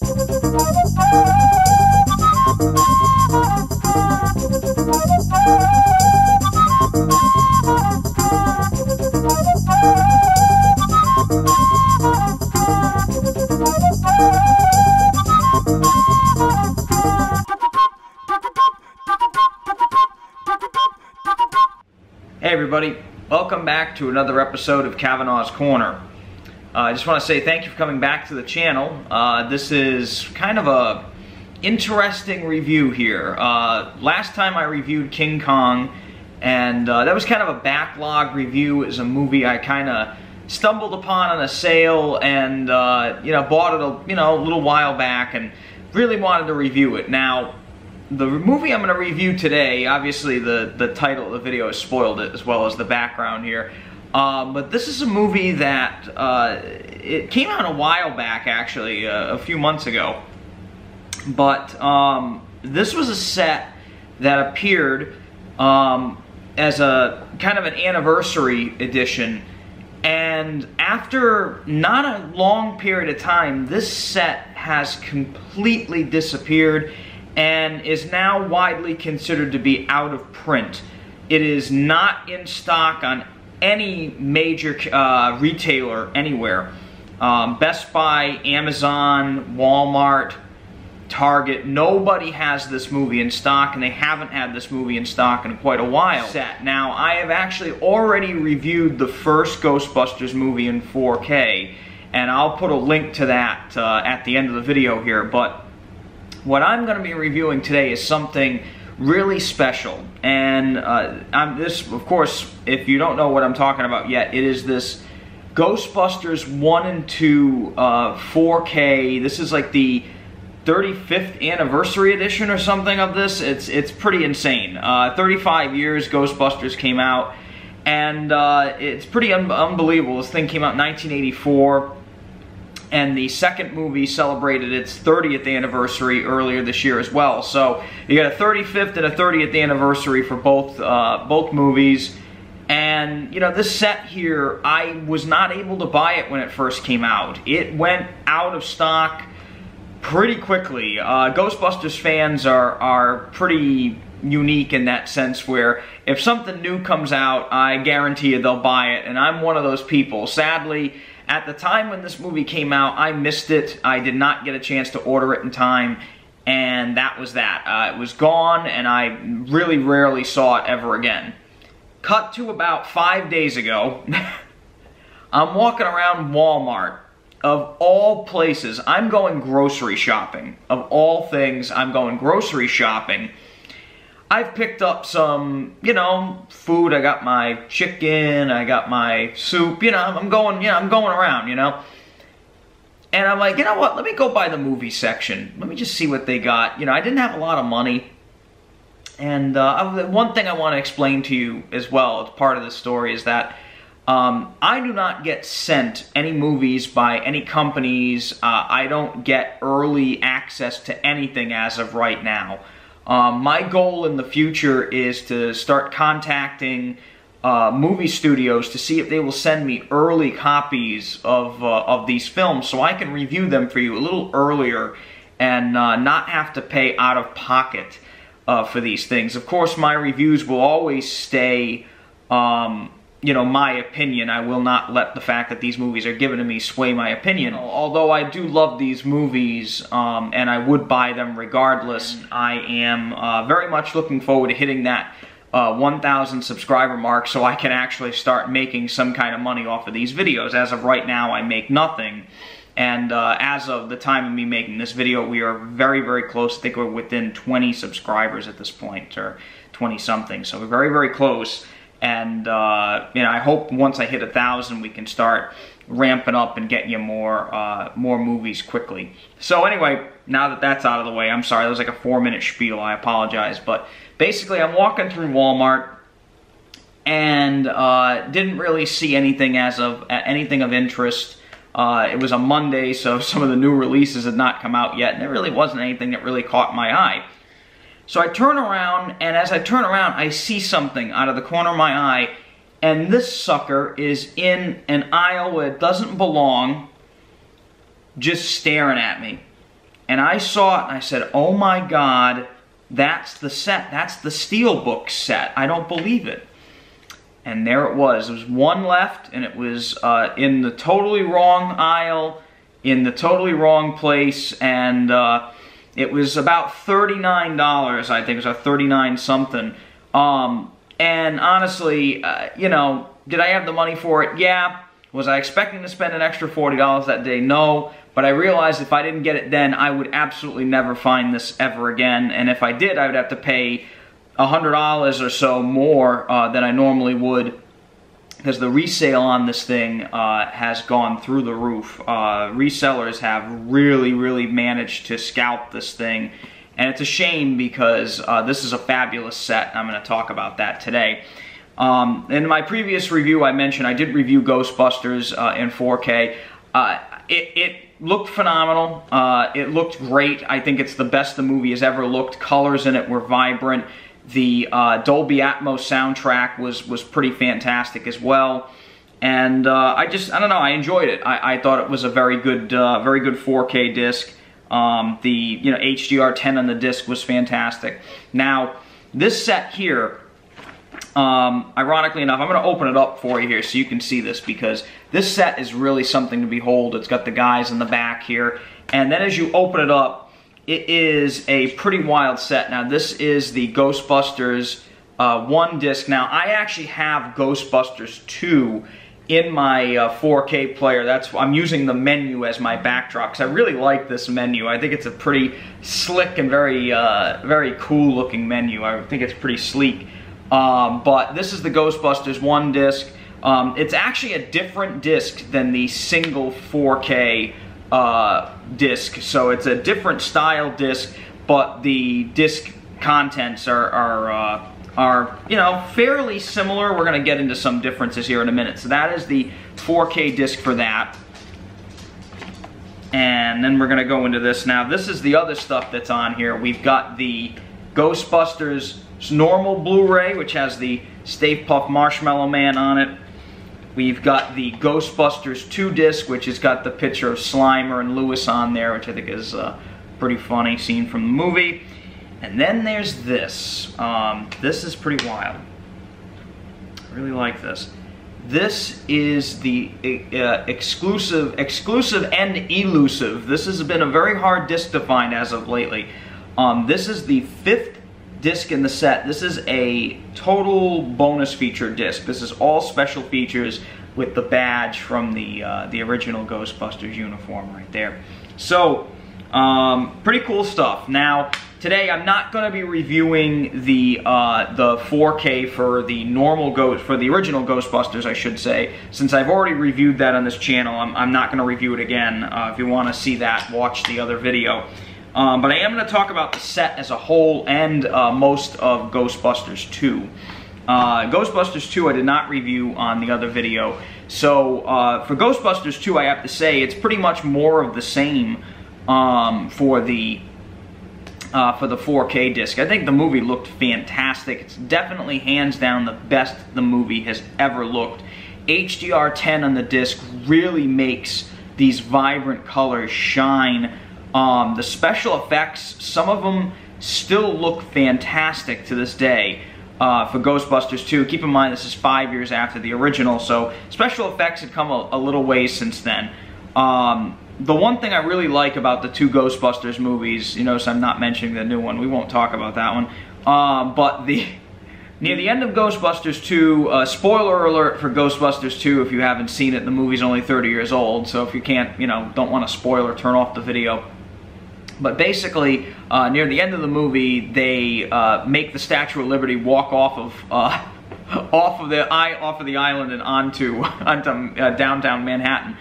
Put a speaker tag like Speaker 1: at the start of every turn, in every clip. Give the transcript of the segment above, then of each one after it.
Speaker 1: Hey everybody, welcome back to another episode of Cavanaugh's Corner. Uh, I just want to say thank you for coming back to the channel. Uh, this is kind of a interesting review here. Uh, last time I reviewed King Kong, and uh, that was kind of a backlog review. It a movie I kind of stumbled upon on a sale and uh, you know bought it a you know a little while back and really wanted to review it. Now the movie I'm going to review today, obviously the, the title of the video has spoiled it as well as the background here. Um, but this is a movie that uh, it came out a while back actually, uh, a few months ago. But um, this was a set that appeared um, as a kind of an anniversary edition. And after not a long period of time, this set has completely disappeared and is now widely considered to be out of print. It is not in stock on any major uh, retailer anywhere. Um, Best Buy, Amazon, Walmart, Target, nobody has this movie in stock and they haven't had this movie in stock in quite a while. Set. Now, I have actually already reviewed the first Ghostbusters movie in 4K and I'll put a link to that uh, at the end of the video here, but what I'm going to be reviewing today is something really special. And uh, I'm this, of course, if you don't know what I'm talking about yet, it is this Ghostbusters 1 and 2 uh, 4K. This is like the 35th anniversary edition or something of this. It's, it's pretty insane. Uh, 35 years Ghostbusters came out. And uh, it's pretty un unbelievable. This thing came out in 1984 and the second movie celebrated its 30th anniversary earlier this year as well. So you got a 35th and a 30th anniversary for both uh, both movies. And you know this set here, I was not able to buy it when it first came out. It went out of stock pretty quickly. Uh, Ghostbusters fans are are pretty unique in that sense where if something new comes out, I guarantee you they'll buy it, and I'm one of those people. Sadly, at the time when this movie came out, I missed it. I did not get a chance to order it in time, and that was that. Uh, it was gone, and I really rarely saw it ever again. Cut to about five days ago, I'm walking around Walmart. Of all places, I'm going grocery shopping. Of all things, I'm going grocery shopping I've picked up some, you know, food. I got my chicken, I got my soup, you know, I'm going, you know, I'm going around, you know. And I'm like, you know what, let me go by the movie section. Let me just see what they got. You know, I didn't have a lot of money. And uh, one thing I want to explain to you as well, as part of the story, is that um, I do not get sent any movies by any companies. Uh, I don't get early access to anything as of right now. Um, my goal in the future is to start contacting uh, movie studios to see if they will send me early copies of, uh, of these films so I can review them for you a little earlier and uh, not have to pay out of pocket uh, for these things. Of course, my reviews will always stay um, you know, my opinion. I will not let the fact that these movies are given to me sway my opinion. Although I do love these movies, um, and I would buy them regardless, I am uh, very much looking forward to hitting that uh, 1,000 subscriber mark so I can actually start making some kind of money off of these videos. As of right now, I make nothing. And uh, as of the time of me making this video, we are very, very close. I think we're within 20 subscribers at this point, or 20 something. So we're very, very close. And, uh, you know, I hope once I hit a thousand, we can start ramping up and getting you more, uh, more movies quickly. So anyway, now that that's out of the way, I'm sorry, that was like a four minute spiel, I apologize. But basically, I'm walking through Walmart and uh, didn't really see anything as of, anything of interest. Uh, it was a Monday, so some of the new releases had not come out yet, and there really wasn't anything that really caught my eye. So I turn around, and as I turn around, I see something out of the corner of my eye, and this sucker is in an aisle where it doesn't belong, just staring at me. and I saw it and I said, oh my God, that's the set. That's the Steelbook set. I don't believe it. And there it was. There was one left, and it was uh, in the totally wrong aisle, in the totally wrong place, and uh, it was about $39, I think. It was a 39 something. Um, and honestly, uh, you know, did I have the money for it? Yeah. Was I expecting to spend an extra $40 that day? No. But I realized if I didn't get it then, I would absolutely never find this ever again. And if I did, I would have to pay $100 or so more uh, than I normally would because the resale on this thing uh, has gone through the roof. Uh, resellers have really, really managed to scalp this thing. And it's a shame because uh, this is a fabulous set. I'm going to talk about that today. Um, in my previous review, I mentioned I did review Ghostbusters uh, in 4K. Uh, it, it, looked phenomenal. Uh, it looked great. I think it's the best the movie has ever looked. Colors in it were vibrant. The uh, Dolby Atmos soundtrack was was pretty fantastic as well. And uh, I just, I don't know, I enjoyed it. I, I thought it was a very good, uh, very good 4K disc. Um, the, you know, HDR10 on the disc was fantastic. Now, this set here, um, ironically enough, I'm going to open it up for you here so you can see this because this set is really something to behold. It's got the guys in the back here. And then as you open it up, it is a pretty wild set. Now, this is the Ghostbusters uh, 1 disc. Now, I actually have Ghostbusters 2 in my uh, 4K player. That's I'm using the menu as my backdrop because I really like this menu. I think it's a pretty slick and very, uh, very cool looking menu. I think it's pretty sleek. Um, but this is the Ghostbusters 1 disc. Um, it's actually a different disc than the single 4K uh, disc. So it's a different style disc, but the disc contents are, are, uh, are you know, fairly similar. We're going to get into some differences here in a minute. So that is the 4K disc for that. And then we're going to go into this now. This is the other stuff that's on here. We've got the Ghostbusters normal Blu-ray, which has the Stay Puft Marshmallow Man on it. We've got the Ghostbusters 2 disc, which has got the picture of Slimer and Louis on there, which I think is a pretty funny scene from the movie. And then there's this. Um, this is pretty wild. I really like this. This is the uh, exclusive, exclusive and elusive. This has been a very hard disc to find as of lately. Um, this is the fifth disc in the set. This is a total bonus feature disc. This is all special features with the badge from the, uh, the original Ghostbusters uniform right there. So, um, pretty cool stuff. Now, today I'm not going to be reviewing the uh, the 4K for the normal Ghost, for the original Ghostbusters, I should say. Since I've already reviewed that on this channel, I'm, I'm not going to review it again. Uh, if you want to see that, watch the other video. Um, but I am going to talk about the set as a whole and uh, most of Ghostbusters 2. Uh, Ghostbusters 2 I did not review on the other video. So uh, for Ghostbusters 2 I have to say it's pretty much more of the same um, for the uh, for the 4K disc. I think the movie looked fantastic. It's definitely hands down the best the movie has ever looked. HDR10 on the disc really makes these vibrant colors shine um, the special effects, some of them still look fantastic to this day. Uh, for Ghostbusters 2. Keep in mind this is five years after the original, so special effects had come a, a little ways since then. Um, the one thing I really like about the two Ghostbusters movies, you notice I'm not mentioning the new one, we won't talk about that one, um, but the near the end of Ghostbusters 2, uh, spoiler alert for Ghostbusters 2 if you haven't seen it, the movie's only 30 years old, so if you can't, you know, don't want to spoiler, turn off the video. But basically, uh, near the end of the movie, they uh, make the Statue of Liberty walk off of uh, off of the off of the island and onto onto uh, downtown Manhattan,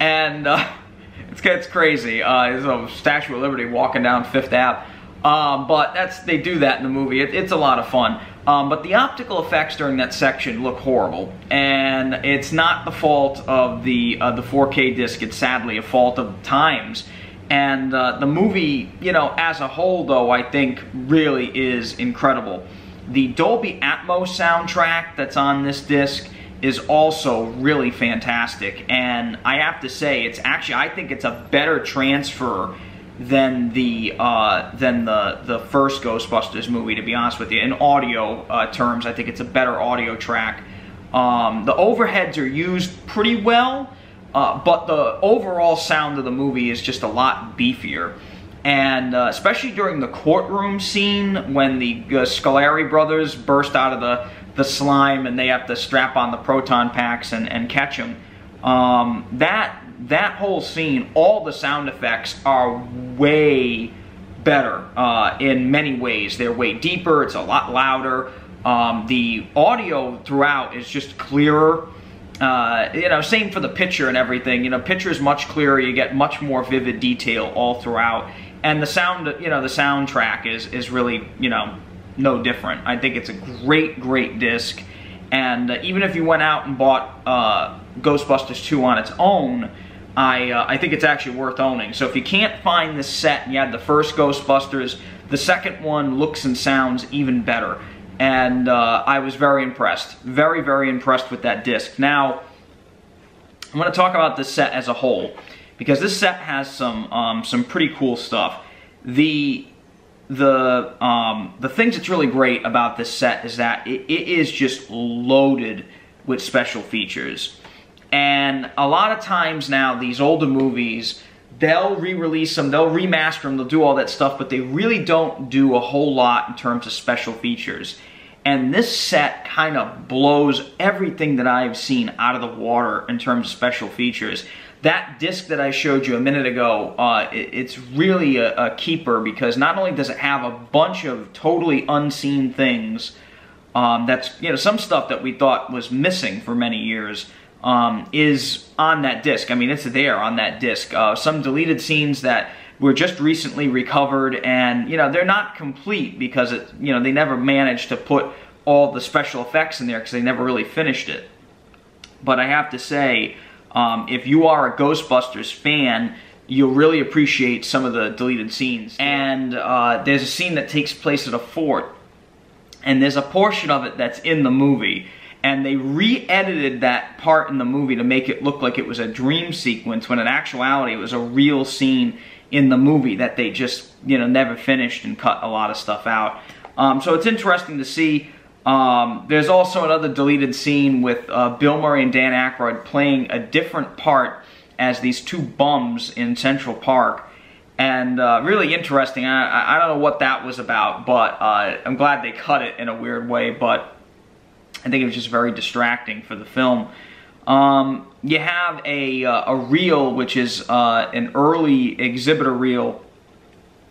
Speaker 1: and uh, it's it's crazy. Uh, there's a Statue of Liberty walking down Fifth Ave. Um, but that's they do that in the movie. It, it's a lot of fun. Um, but the optical effects during that section look horrible, and it's not the fault of the uh, the 4K disc. It's sadly a fault of times. And uh, the movie, you know, as a whole, though, I think really is incredible. The Dolby Atmos soundtrack that's on this disc is also really fantastic. And I have to say, it's actually, I think it's a better transfer than the uh, than the the first Ghostbusters movie. To be honest with you, in audio uh, terms, I think it's a better audio track. Um, the overheads are used pretty well, uh, but the overall sound of the movie is just a lot beefier. And uh, especially during the courtroom scene when the uh, Scoleri brothers burst out of the, the slime and they have to strap on the proton packs and, and catch them. Um, that, that whole scene, all the sound effects are way better uh, in many ways. They're way deeper, it's a lot louder. Um, the audio throughout is just clearer. Uh, you know, same for the picture and everything. You know, picture is much clearer. You get much more vivid detail all throughout, and the sound. You know, the soundtrack is is really you know no different. I think it's a great great disc, and uh, even if you went out and bought uh, Ghostbusters 2 on its own. I, uh, I think it's actually worth owning. So if you can't find this set and you had the first Ghostbusters, the second one looks and sounds even better and uh, I was very impressed. Very, very impressed with that disc. Now, I'm going to talk about this set as a whole because this set has some um, some pretty cool stuff. The the um, the things that's really great about this set is that it, it is just loaded with special features. And a lot of times now, these older movies, they'll re-release them, they'll remaster them, they'll do all that stuff, but they really don't do a whole lot in terms of special features. And this set kind of blows everything that I've seen out of the water in terms of special features. That disc that I showed you a minute ago, uh, it, it's really a, a, keeper because not only does it have a bunch of totally unseen things, um, that's, you know, some stuff that we thought was missing for many years, um, is on that disc. I mean, it's there on that disc. Uh, some deleted scenes that were just recently recovered and, you know, they're not complete because, it, you know, they never managed to put all the special effects in there because they never really finished it. But I have to say, um, if you are a Ghostbusters fan, you'll really appreciate some of the deleted scenes. And uh, there's a scene that takes place at a fort, and there's a portion of it that's in the movie and they re-edited that part in the movie to make it look like it was a dream sequence when in actuality it was a real scene in the movie that they just you know never finished and cut a lot of stuff out. Um, so it's interesting to see. Um, there's also another deleted scene with uh, Bill Murray and Dan Aykroyd playing a different part as these two bums in Central Park. And uh, really interesting. I, I, don't know what that was about, but uh, I'm glad they cut it in a weird way. But I think it was just very distracting for the film. Um, you have a, uh, a reel, which is uh, an early exhibitor reel,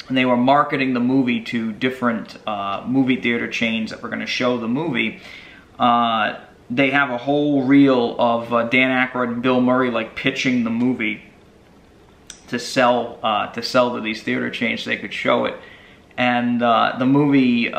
Speaker 1: and they were marketing the movie to different uh, movie theater chains that were going to show the movie. Uh, they have a whole reel of uh, Dan Aykroyd and Bill Murray like pitching the movie to sell uh, to sell to these theater chains so they could show it and the movie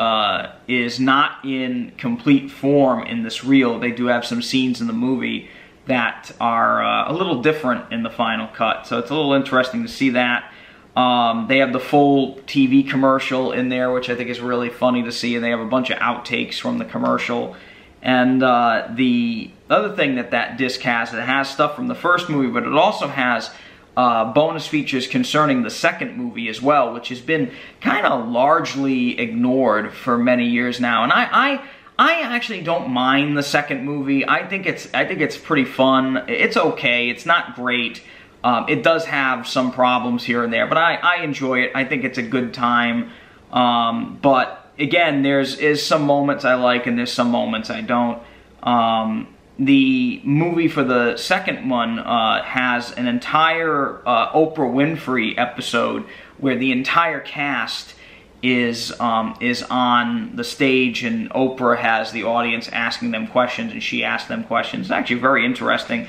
Speaker 1: is not in complete form in this reel. They do have some scenes in the movie that are uh, a little different in the final cut, so it's a little interesting to see that. Um, they have the full TV commercial in there, which I think is really funny to see, and they have a bunch of outtakes from the commercial. And uh, the other thing that that disc has, it has stuff from the first movie, but it also has uh, bonus features concerning the second movie as well, which has been kind of largely ignored for many years now. And I, I, I actually don't mind the second movie. I think it's, I think it's pretty fun. It's okay. It's not great. Um, it does have some problems here and there, but I, I enjoy it. I think it's a good time. Um, but again, there's is some moments I like and there's some moments I don't. Um, the movie for the second one uh, has an entire uh, Oprah Winfrey episode where the entire cast is um, is on the stage and Oprah has the audience asking them questions and she asks them questions. It's actually very interesting.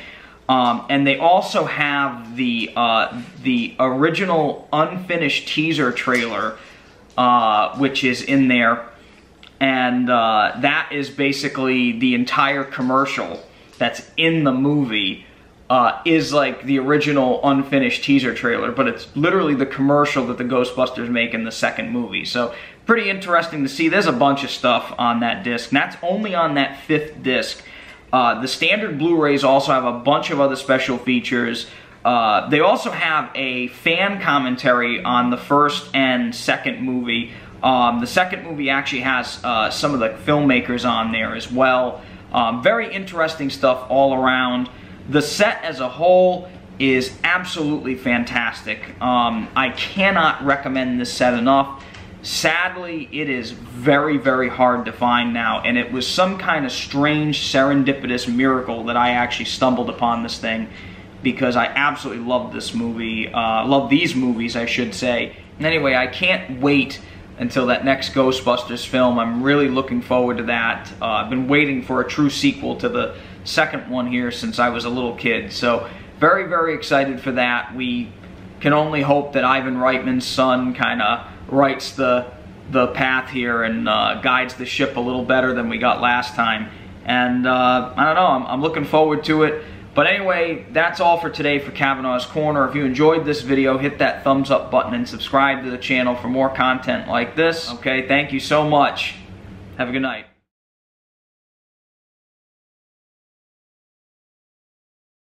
Speaker 1: Um, and they also have the uh, the original unfinished teaser trailer, uh, which is in there and uh, that is basically the entire commercial that's in the movie uh, is like the original unfinished teaser trailer, but it's literally the commercial that the Ghostbusters make in the second movie. So pretty interesting to see. There's a bunch of stuff on that disc. And that's only on that fifth disc. Uh, the standard Blu-rays also have a bunch of other special features. Uh, they also have a fan commentary on the first and second movie. Um, the second movie actually has uh, some of the filmmakers on there as well. Um, very interesting stuff all around. The set as a whole is absolutely fantastic. Um, I cannot recommend this set enough. Sadly, it is very, very hard to find now, and it was some kind of strange serendipitous miracle that I actually stumbled upon this thing because I absolutely love this movie, uh, love these movies, I should say. And anyway, I can't wait until that next Ghostbusters film. I'm really looking forward to that. Uh, I've been waiting for a true sequel to the second one here since I was a little kid. So very, very excited for that. We can only hope that Ivan Reitman's son kind of writes the the path here and uh, guides the ship a little better than we got last time. And uh, I don't know, I'm, I'm looking forward to it. But anyway, that's all for today for Cavanaugh's Corner. If you enjoyed this video, hit that thumbs up button and subscribe to the channel for more content like this. Okay, thank you so much. Have a good night.